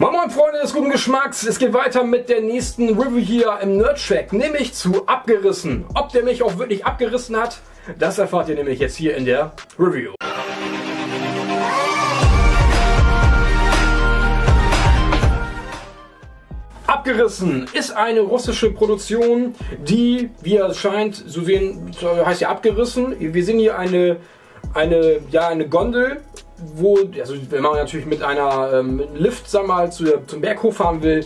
Moin Moin Freunde des guten Geschmacks, es geht weiter mit der nächsten Review hier im Nerdtrack, nämlich zu Abgerissen. Ob der mich auch wirklich abgerissen hat, das erfahrt ihr nämlich jetzt hier in der Review. Abgerissen ist eine russische Produktion, die, wie es scheint, so sehen, heißt ja abgerissen. Wir sehen hier eine, eine, ja, eine Gondel wo, also wenn man natürlich mit einer ähm, Lift sag mal, zu, zum Berghof fahren will.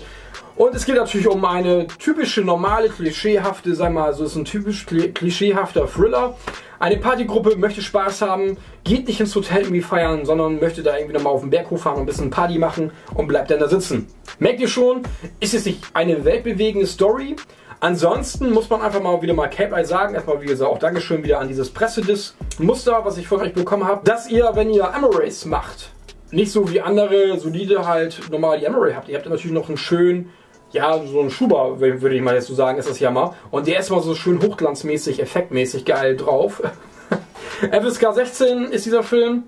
Und es geht natürlich um eine typische, normale, klischeehafte, sag mal, so ist ein typisch klischeehafter Thriller. Eine Partygruppe möchte Spaß haben, geht nicht ins Hotel irgendwie feiern, sondern möchte da irgendwie nochmal auf den Berghof fahren und ein bisschen Party machen und bleibt dann da sitzen. Merkt ihr schon, ist es nicht eine weltbewegende Story, Ansonsten muss man einfach mal wieder mal Cape Eye sagen. Erstmal, wie gesagt, auch Dankeschön wieder an dieses Pressedis-Muster, was ich von euch bekommen habe. Dass ihr, wenn ihr Emirates macht, nicht so wie andere solide halt normal die Emery habt. Ihr habt natürlich noch einen schönen, ja, so einen Schuber, würde ich mal jetzt so sagen, ist das ja mal. Und der ist mal so schön hochglanzmäßig, effektmäßig geil drauf. FSK 16 ist dieser Film.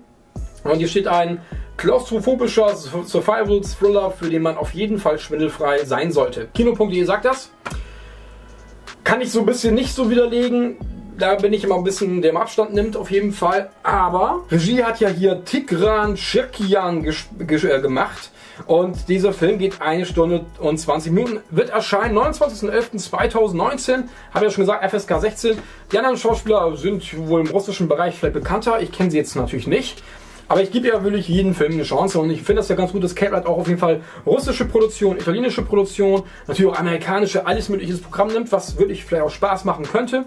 Und hier steht ein klaustrophobischer Survival-Thriller, für den man auf jeden Fall schwindelfrei sein sollte. Kino.de sagt das. Kann ich so ein bisschen nicht so widerlegen. Da bin ich immer ein bisschen, der im Abstand nimmt, auf jeden Fall. Aber Regie hat ja hier Tigran Shirkian äh, gemacht. Und dieser Film geht eine Stunde und 20 Minuten. Wird erscheinen 29.11.2019. Habe ich ja schon gesagt, FSK 16. Die anderen Schauspieler sind wohl im russischen Bereich vielleicht bekannter. Ich kenne sie jetzt natürlich nicht. Aber ich gebe ja wirklich jeden Film eine Chance und ich finde das ja ganz gut, dass Wright auch auf jeden Fall russische Produktion, italienische Produktion, natürlich auch amerikanische, alles mögliches Programm nimmt, was wirklich vielleicht auch Spaß machen könnte.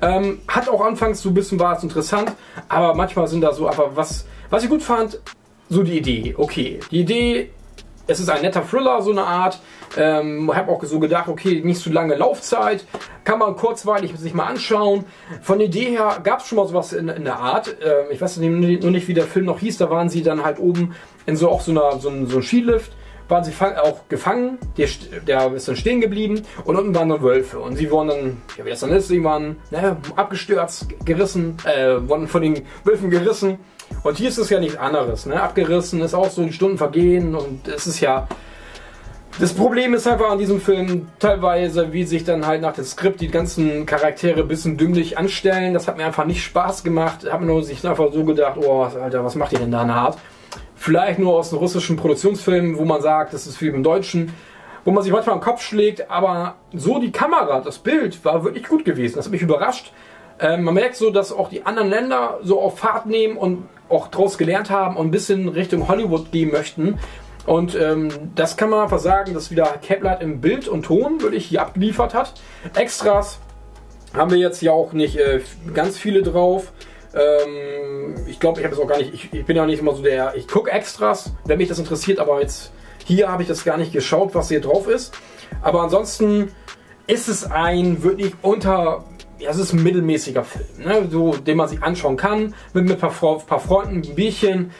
Ähm, hat auch anfangs so ein bisschen war es interessant, aber manchmal sind da so, aber was, was ich gut fand, so die Idee. Okay, die Idee es ist ein netter Thriller, so eine Art. Ähm, habe auch so gedacht, okay, nicht zu lange Laufzeit, kann man kurzweilig sich mal anschauen. Von der Idee her gab es schon mal sowas in, in der Art. Ähm, ich weiß nur nicht, wie der Film noch hieß. Da waren sie dann halt oben in so auch so einer so, ein, so ein Skilift waren sie auch gefangen, der, der, ist dann stehen geblieben und unten waren dann Wölfe und sie wurden dann, ja wie das dann ist, sie ne, abgestürzt, gerissen, äh, wurden von den Wölfen gerissen und hier ist es ja nichts anderes. Ne? Abgerissen ist auch so die Stunden vergehen und es ist ja. Das Problem ist einfach an diesem Film teilweise, wie sich dann halt nach dem Skript die ganzen Charaktere ein bisschen dümmlich anstellen. Das hat mir einfach nicht Spaß gemacht. Ich habe mir nur sich einfach so gedacht, oh Alter, was macht ihr denn da in der Art? Vielleicht nur aus einem russischen Produktionsfilm, wo man sagt, das ist wie im Deutschen, wo man sich manchmal am Kopf schlägt, aber so die Kamera, das Bild war wirklich gut gewesen. Das hat mich überrascht. Ähm, man merkt so, dass auch die anderen Länder so auf Fahrt nehmen und auch daraus gelernt haben und ein bisschen Richtung Hollywood gehen möchten. Und ähm, das kann man einfach sagen, dass wieder Caplight im Bild und Ton wirklich hier abgeliefert hat. Extras haben wir jetzt ja auch nicht äh, ganz viele drauf. Ähm, ich glaube, ich habe es auch gar nicht, ich, ich, bin ja nicht immer so der, ich gucke Extras, wenn mich das interessiert, aber jetzt hier habe ich das gar nicht geschaut, was hier drauf ist. Aber ansonsten ist es ein wirklich unter ja, es ist ein mittelmäßiger Film, ne? so, den man sich anschauen kann, mit, mit ein paar, paar Freunden, ein Bierchen,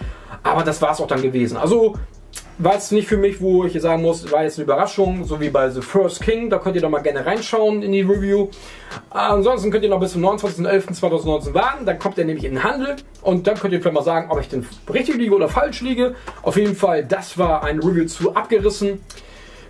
aber das war es auch dann gewesen. Also war es nicht für mich, wo ich sagen muss, war jetzt eine Überraschung, so wie bei The First King, da könnt ihr doch mal gerne reinschauen in die Review. Ansonsten könnt ihr noch bis zum 29.11.2019 warten, dann kommt er nämlich in den Handel und dann könnt ihr vielleicht mal sagen, ob ich denn richtig liege oder falsch liege. Auf jeden Fall, das war ein Review zu abgerissen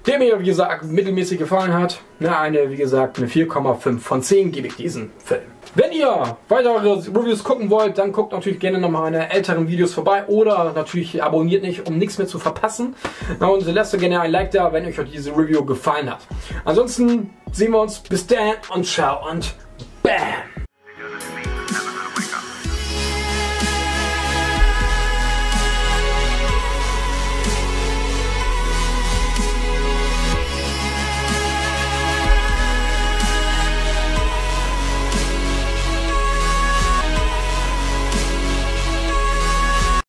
der mir, wie gesagt, mittelmäßig gefallen hat. Na, eine, wie gesagt, eine 4,5 von 10 gebe ich diesen Film. Wenn ihr weitere Reviews gucken wollt, dann guckt natürlich gerne noch mal meine älteren Videos vorbei oder natürlich abonniert nicht, um nichts mehr zu verpassen. Und lasst gerne ein Like da, wenn euch diese Review gefallen hat. Ansonsten sehen wir uns. Bis dann und ciao und bam!